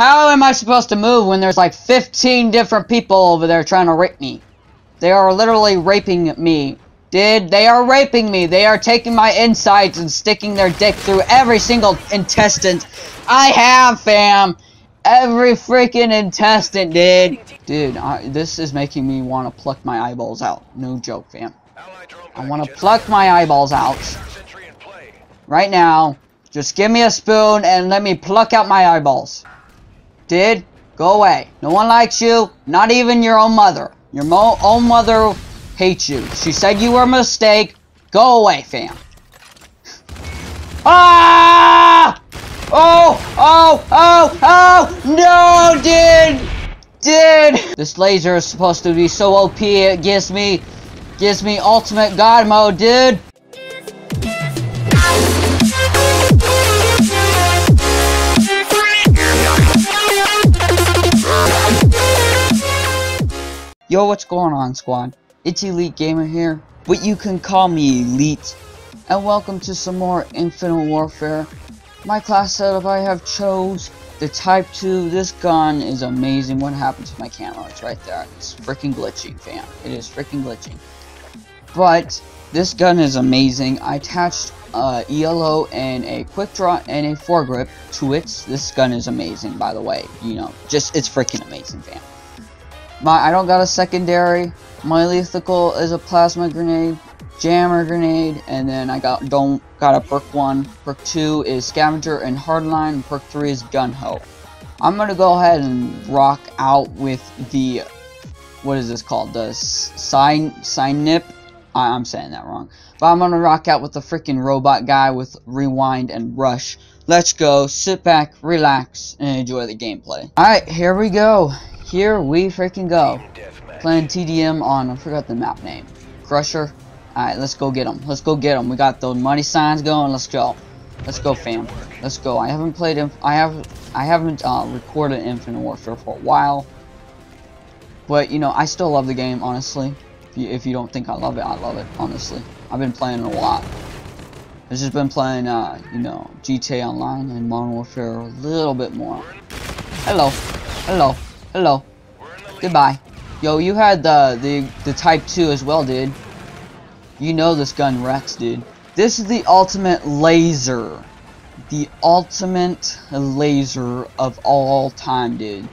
How am I supposed to move when there's like 15 different people over there trying to rape me? They are literally raping me. Did they are raping me. They are taking my insides and sticking their dick through every single intestine I have, fam. Every freaking intestine, dude. Dude, I, this is making me want to pluck my eyeballs out. No joke, fam. I want to pluck my eyeballs out. Right now. Just give me a spoon and let me pluck out my eyeballs. Did? Go away. No one likes you. Not even your own mother. Your mo own mother hates you. She said you were a mistake. Go away, fam. Ah! Oh! Oh! Oh! Oh! No, dude! Dude! This laser is supposed to be so OP, it gives me... Gives me ultimate god mode, dude! Yo, what's going on, squad? It's Elite Gamer here, but you can call me Elite. And welcome to some more Infinite Warfare. My class setup, I have chose the Type 2. This gun is amazing. What happened to my camera? It's right there. It's freaking glitching, fam. It is freaking glitching. But, this gun is amazing. I attached uh, ELO and a quick draw and a foregrip to it. This gun is amazing, by the way. You know, just, it's freaking amazing, fam. My I don't got a secondary. My lethal is a plasma grenade, jammer grenade, and then I got don't got a perk one. Perk two is scavenger and hardline. Perk three is Gung-Ho. I'm gonna go ahead and rock out with the what is this called? The sign sign nip. I, I'm saying that wrong. But I'm gonna rock out with the freaking robot guy with rewind and rush. Let's go. Sit back, relax, and enjoy the gameplay. Alright, here we go. Here we freaking go. Playing TDM on, I forgot the map name. Crusher. Alright, let's go get them. Let's go get them. We got those money signs going. Let's go. Let's go, fam. Let's go. I haven't played, Inf I have, I haven't uh, recorded Infinite Warfare for a while. But, you know, I still love the game, honestly. If you, if you don't think I love it, I love it, honestly. I've been playing it a lot. I've just been playing, uh, you know, GTA Online and Modern Warfare a little bit more. Hello. Hello. Hello. Goodbye. Yo, you had the, the, the Type 2 as well, dude. You know this gun wrecks, dude. This is the ultimate laser. The ultimate laser of all time, dude.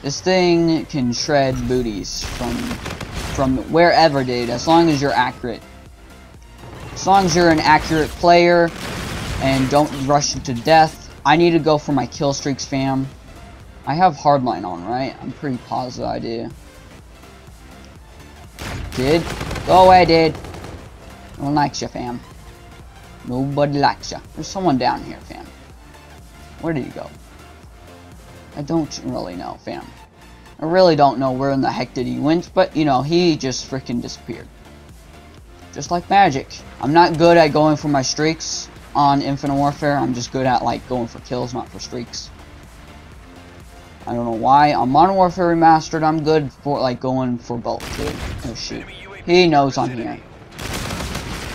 This thing can shred booties from from wherever, dude, as long as you're accurate. As long as you're an accurate player and don't rush into death. I need to go for my kill streaks, fam. I have hardline on, right? I'm pretty positive I do. Did? Go away, dude. No one likes you, fam. Nobody likes you. There's someone down here, fam. Where did he go? I don't really know, fam. I really don't know where in the heck did he went, but, you know, he just freaking disappeared. Just like magic. I'm not good at going for my streaks on Infinite Warfare. I'm just good at, like, going for kills, not for streaks. I don't know why. On Modern Warfare Remastered, I'm good for, like, going for both, dude. Oh, shoot. He knows I'm here.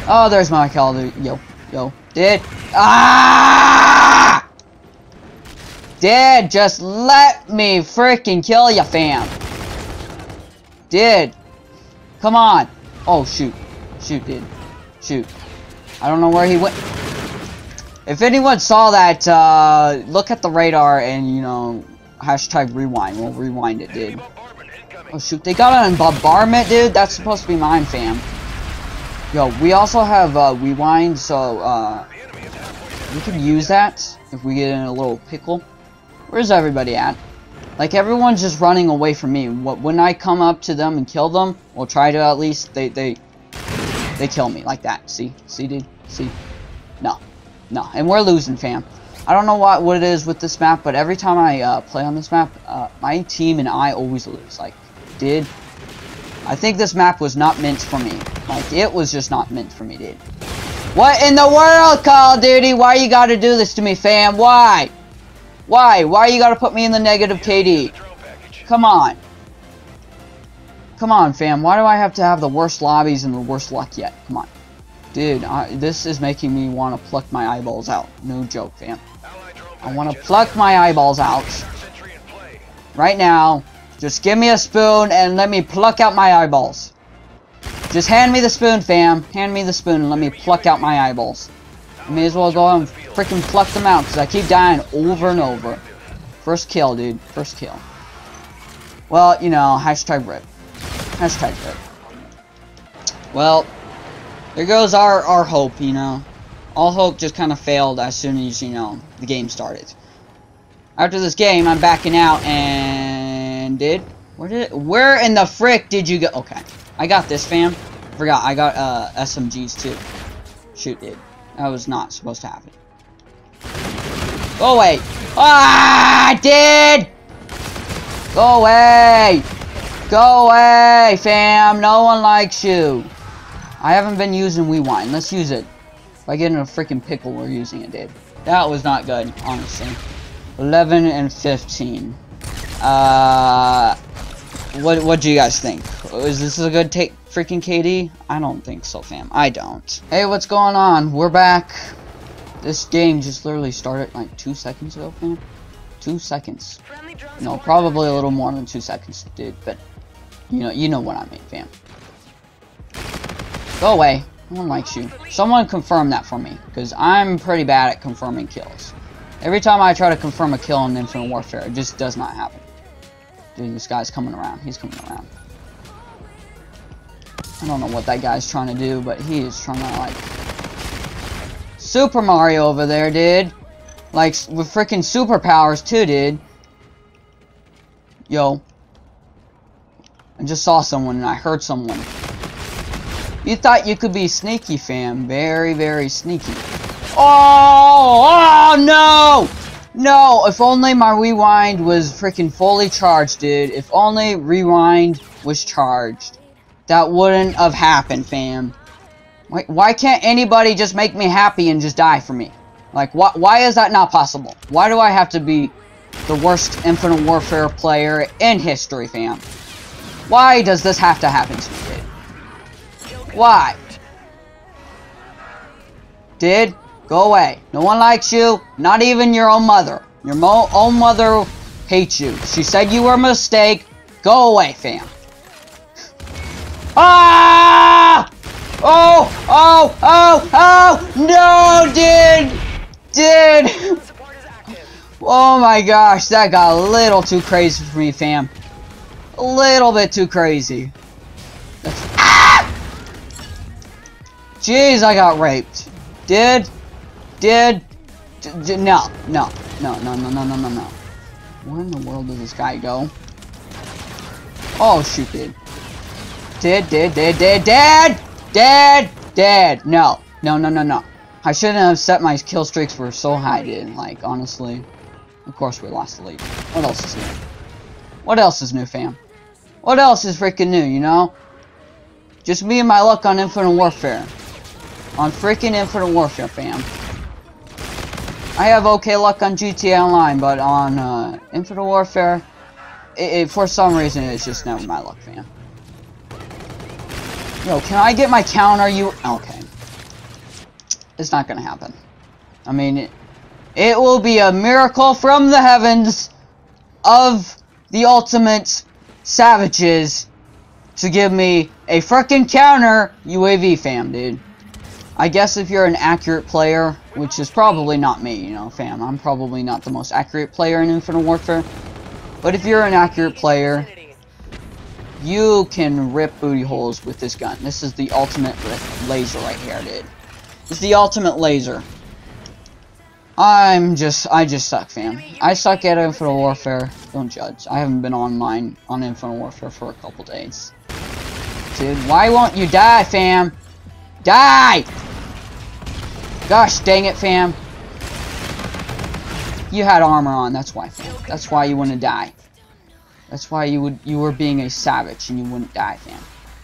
Oh, there's my call, Yo, yo. Did. Ah! Did, just let me freaking kill you, fam. Did. Come on. Oh, shoot. Shoot, did. Shoot. I don't know where he went. If anyone saw that, uh, look at the radar and, you know, hashtag rewind. We'll rewind it, dude. Oh shoot, they got a bombardment, dude. That's supposed to be mine, fam. Yo, we also have uh, rewind, so uh, we can use that if we get in a little pickle. Where's everybody at? Like everyone's just running away from me. What when I come up to them and kill them, or try to at least, they they they kill me like that. See, see, dude, see. No, no, and we're losing, fam. I don't know what, what it is with this map, but every time I uh, play on this map, uh, my team and I always lose. Like, did. I think this map was not meant for me. Like, it was just not meant for me, dude. What in the world, Call of Duty? Why you gotta do this to me, fam? Why? Why? Why you gotta put me in the negative KD? Come on. Come on, fam. Why do I have to have the worst lobbies and the worst luck yet? Come on. Dude, I, this is making me want to pluck my eyeballs out. No joke, fam. I want to pluck my eyeballs out. Right now. Just give me a spoon and let me pluck out my eyeballs. Just hand me the spoon, fam. Hand me the spoon and let me pluck out my eyeballs. I may as well go and freaking pluck them out because I keep dying over and over. First kill, dude. First kill. Well, you know, hashtag RIP. Hashtag RIP. Well, there goes our, our hope, you know. All hope just kind of failed as soon as, you know, the game started. After this game, I'm backing out and did... Where did it, Where in the frick did you go? Okay. I got this, fam. Forgot, I got uh, SMGs too. Shoot, dude. That was not supposed to happen. Go away. Ah, did! Go away! Go away, fam! No one likes you. I haven't been using Rewind. Let's use it. By getting a freaking pickle, we're using it, dude. That was not good, honestly. 11 and 15. Uh, what what do you guys think? Is this a good take, freaking KD? I don't think so, fam. I don't. Hey, what's going on? We're back. This game just literally started like two seconds ago, fam. Two seconds. No, probably a little more than two seconds, dude. But you know, you know what I mean, fam. Go away. No one likes you. Someone confirm that for me, because I'm pretty bad at confirming kills. Every time I try to confirm a kill in Infinite Warfare, it just does not happen. Dude, this guy's coming around. He's coming around. I don't know what that guy's trying to do, but he is trying to, like... Super Mario over there, dude. Like, with freaking superpowers, too, dude. Yo. I just saw someone, and I heard someone. You thought you could be sneaky, fam. Very, very sneaky. Oh! Oh, no! No, if only my rewind was freaking fully charged, dude. If only rewind was charged. That wouldn't have happened, fam. Why, why can't anybody just make me happy and just die for me? Like, why, why is that not possible? Why do I have to be the worst Infinite Warfare player in history, fam? Why does this have to happen to me, dude? Why? Did? Go away. No one likes you. Not even your own mother. Your mo own mother hates you. She said you were a mistake. Go away, fam. Ah! Oh! Oh! Oh! Oh! No, dude! Dude! Oh my gosh, that got a little too crazy for me, fam. A little bit too crazy. Jeez, I got raped. Did? Did? No, no, no, no, no, no, no, no, no. Where in the world does this guy go? Oh, shoot, did. Did, did, did, dead, dead! Dead! Did! No. No, no, no, no. I shouldn't have set my kill streaks were so high, dude. Like, honestly. Of course we lost the lead. What else is new? What else is new, fam? What else is freaking new, you know? Just me and my luck on Infinite Warfare. On freaking Infinite Warfare, fam. I have okay luck on GTA Online, but on uh, Infinite Warfare, it, it, for some reason, it's just never my luck, fam. Yo, can I get my counter? You okay? It's not gonna happen. I mean, it, it will be a miracle from the heavens of the ultimate savages to give me a freaking counter UAV fam, dude. I guess if you're an accurate player, which is probably not me, you know, fam. I'm probably not the most accurate player in Infinite Warfare. But if you're an accurate player, you can rip booty holes with this gun. This is the ultimate laser right here, dude. It's the ultimate laser. I'm just, I just suck, fam. I suck at Infinite Warfare. Don't judge. I haven't been online on Infinite Warfare for a couple days. Dude, why won't you die, fam? Die! Gosh dang it, fam. You had armor on, that's why. That's why you wouldn't die. That's why you would you were being a savage and you wouldn't die, fam.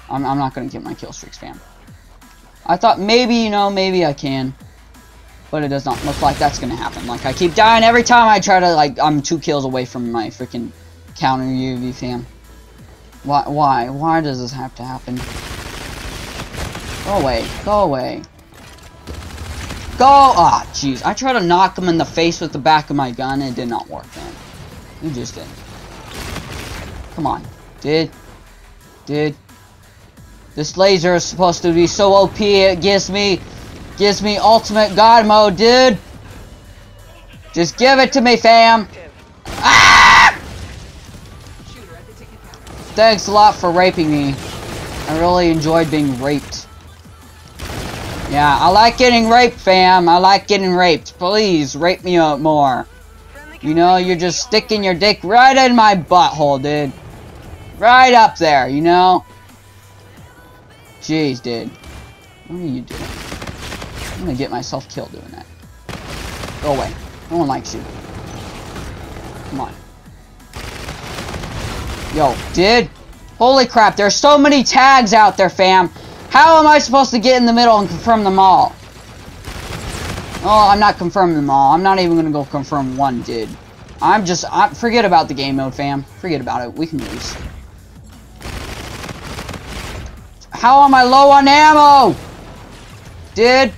I'm, I'm not gonna get my kill streaks, fam. I thought maybe, you know, maybe I can. But it does not look like that's gonna happen. Like, I keep dying every time I try to, like, I'm two kills away from my freaking counter UAV, fam. Why, why? Why does this have to happen? Go away. Go away. Go! Ah, oh, jeez. I tried to knock him in the face with the back of my gun. And it did not work, man. You just didn't. Come on. Did. Did. This laser is supposed to be so OP it gives me gives me ultimate god mode, dude. Just give it to me, fam. Ah! Thanks a lot for raping me. I really enjoyed being raped. Yeah, I like getting raped, fam. I like getting raped. Please, rape me up more. You know, you're just sticking your dick right in my butthole, dude. Right up there, you know? Jeez, dude. What are you doing? I'm gonna get myself killed doing that. Go away. No one likes you. Come on. Yo, dude. Holy crap, there's so many tags out there, fam. How am I supposed to get in the middle and confirm them all? Oh, I'm not confirming them all. I'm not even gonna go confirm one, dude. I'm just, I, forget about the game mode, fam. Forget about it. We can lose. How am I low on ammo? Did?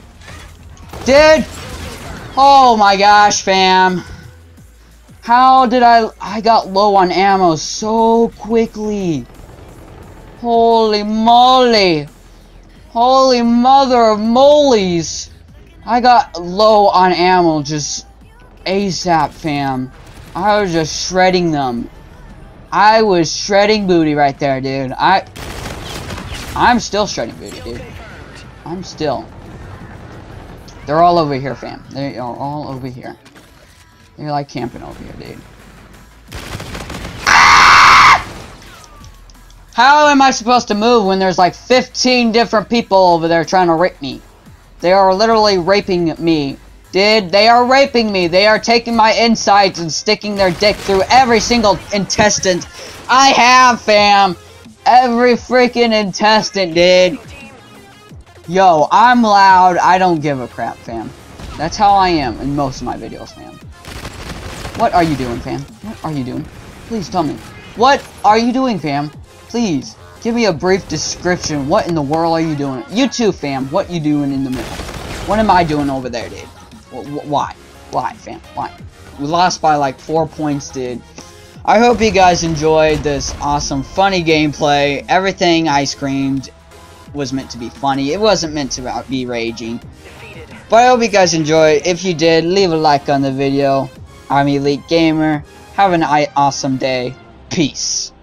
Did? Oh my gosh, fam. How did I... I got low on ammo so quickly. Holy moly. Holy mother of molies. I got low on ammo just ASAP, fam. I was just shredding them. I was shredding booty right there, dude. I... I'm still shredding booty, dude. I'm still. They're all over here, fam. They are all over here. They're like camping over here, dude. How am I supposed to move when there's like 15 different people over there trying to rape me? They are literally raping me. Dude, they are raping me. They are taking my insides and sticking their dick through every single intestine I have, fam. Every freaking intestine, dude. Yo, I'm loud. I don't give a crap, fam. That's how I am in most of my videos, fam. What are you doing, fam? What are you doing? Please tell me. What are you doing, fam? Please, give me a brief description. What in the world are you doing? You too, fam. What you doing in the middle? What am I doing over there, dude? Why? Why, fam? Why? We lost by like four points, dude. I hope you guys enjoyed this awesome, funny gameplay. Everything I screamed was meant to be funny. It wasn't meant to be raging. But I hope you guys enjoyed. If you did, leave a like on the video. I'm Elite Gamer. Have an awesome day. Peace.